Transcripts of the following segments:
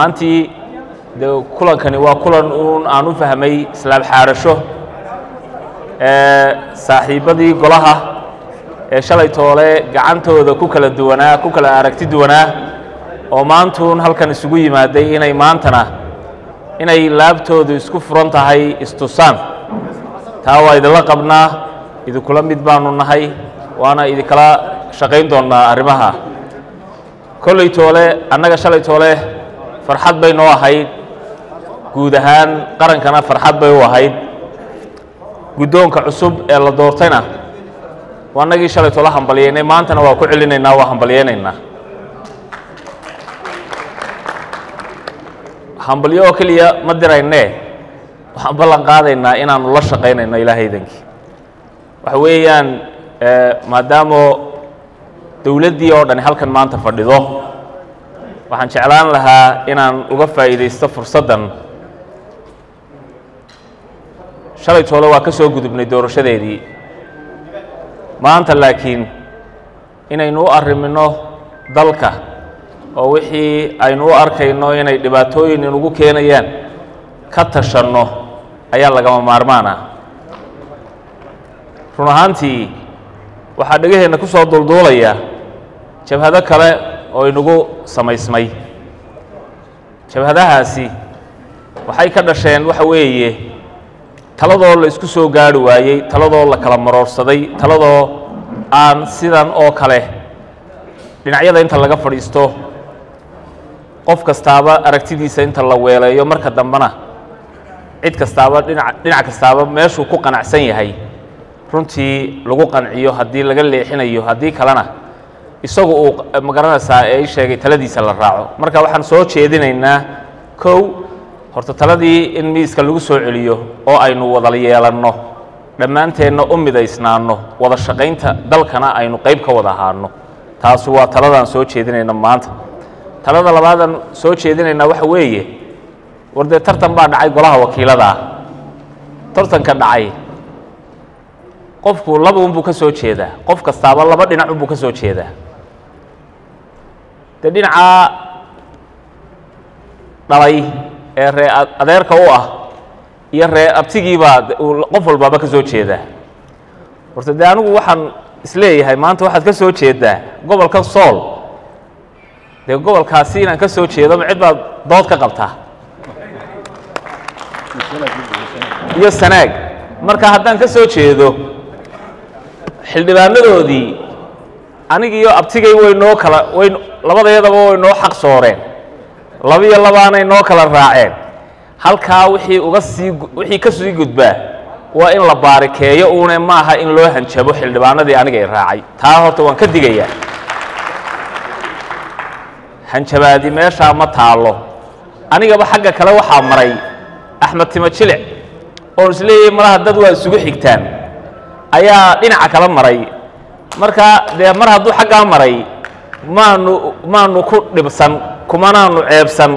maantii de kulankani waa kulan uun aan u fahmay islaam xaarasho saaxiibbadii golaha ee shalay toole gacantooda ku kala duwanaa ku kala aragti duwanaa oo maantuun halkan isugu yimaaday inay maantana inay laabtoodu isku furan tahay istusaan. Taa waa idinla qabnaa idinkula mid baanu nahay waana idinkala shaqayn doonnaa arrimaha. Kolley toole annaga shalay toole farxad bay noo ahayd. Guud ahaan qarankana farxad bay u ahayd. Guddoonka cusub ee la doortayna waa annagii shalay toole hambalyeynay maantana waa ku celinaynaa waa hambalyeynaynaa hambalyo oo keliya ma diraynee? Waxaan ballan qaadaynaa inaanu la shaqaynayno ilaahaydankii waxa weeyaan maadaamo dowladdii oo dhani halkan maanta fadhido waxaan jeclaan lahaa inaan uga faa'iidaysto fursaddan. Shalay toole waa ka soo gudubnay doorashadeedii. Maanta laakiin inaynu u arrimino dalka oo wixii aynu u arkayno inay dhibaatooyin inugu keenayaan ka tashanno ayaa lagama maarmaan ah. Run ahaantii waxaa dhegaheenna ku soo dulduulaya jabhado kale oo inagu samaysmay. Jabhadahaasi waxay ka dhasheen waxa weeye taladoo la isku soo gaari waayey taladoo la kala maroorsaday taladoo aan sidan oo kale dhinacyada inta laga fadhiisto qof kastaaba aragtidiisa inta la weeleeyo marka dambena cid kastaaba dhinac dhinac kastaaba meeshuu ku qanacsan yahay. Runtii lagu qanciyo haddii laga leexinayo haddii kalena isagu uu ma garanaysaa ee sheegay taladiisa la raaco. Marka waxaan soo jeedinaynaa kow horta taladii in miiska lagu soo celiyo oo aynu wada yeelanno dhammaanteenna u midaysnaanno wada shaqaynta dalkana aynu qayb ka wada ahaano taasu waa taladaan soo jeedinayna maanta. Talada labaadaan soo jeedinaynaa waxa weeye war dee tartan baa dhacay golaha wakiiladaa tartanka dhacay. Qofku laba unbuu ka soo jeedaa. Qof kastaaba laba dhinac unbuu ka soo jeedaa dee dhinacaa dhalay ee ree adeerka u ah iyo ree abtigiibaa qof walbaaba ka soo jeedaa. Horta dee anigu waxaan is leeyahay maanta waxaad ka soo jeedaa gobolka sool. Dee gobolkaasi inaan ka soo jeedo ma cid baad dood ka qabtaa. Iyo sanaag marka haddaan ka soo jeedo xildhibaanadoodii anigiiyo abtigay way noo kala way labadayadaba way noo xaq sooreen. Labiyo labaanay noo kala raaceen. Halkaa wixii uga sii wixii ka sii gudbaa waa in la baarikeeyo uune maaha in loo hanjabo xildhibaanadii aniga i raacay. Taa horta waan ka digayaa. Hanjabaadi meeshaa ma taallo. Anigaba xagga kale waxaa maray axmed timo jilic oon is leeyahay malaha dad waa isugu xigtaan. Ayaa dhinaca kala maray marka dee mar hadduu xaggaa maray maanu maanu ku dhibsan kumanaanu ceebsan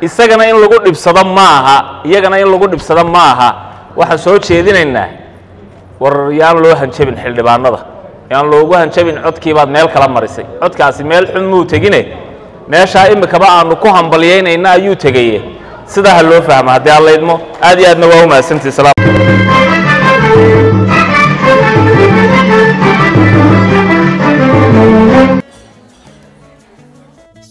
isagana in lagu dhibsado ma aha iyagana in lagu dhibsado ma aha waxaan soo jeedinaynaa war yaan loo hanjabin xildhibaanada. Yaan loogu hanjabin codkiibaad meel kala marisay. Codkaasi meel xun muu tegine. Meeshaa imikaba aanu ku hambalyaynayna ayuu tegaye. Sidaa ha loo fahma haddii aan laydmo aad iyo aadna waa u mahadsantihi